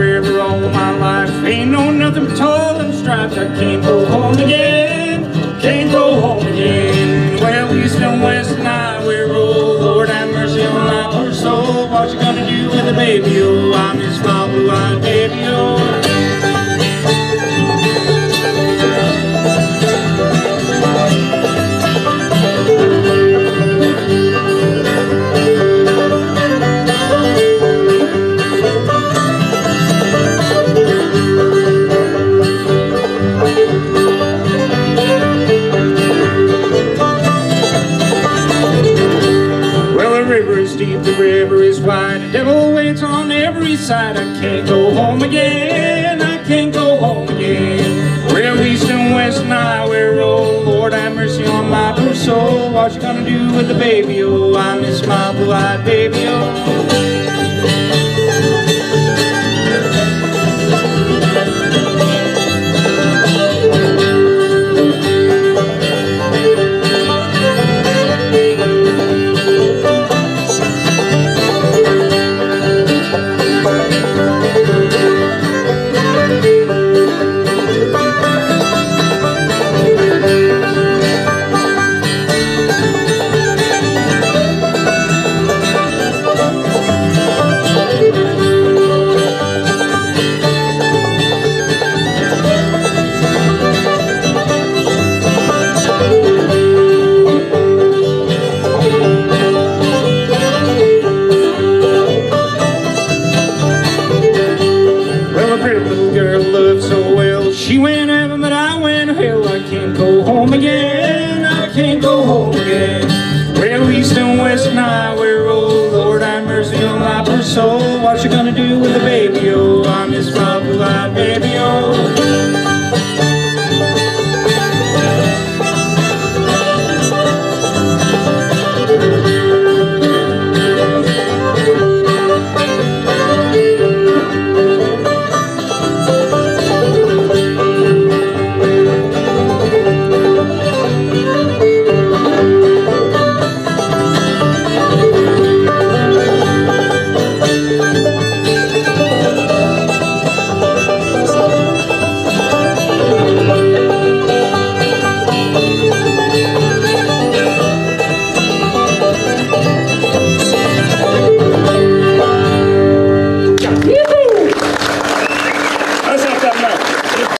River all my life. Ain't no nothing but toil and stripes. I can't go home again. Can't go home again. Well, east and west and I we roll. Lord have mercy on my poor soul. What you gonna do with a baby? Oh, river is deep, the river is wide. The devil waits on every side. I can't go home again. I can't go home again. Well, east and west and we roll. Oh Lord, have mercy on my poor soul. What you gonna do with the baby? Oh, I miss my blue-eyed baby. Oh. Well, a She went heaven, but I went hell. I can't go home again. I can't go home again. Well, east and west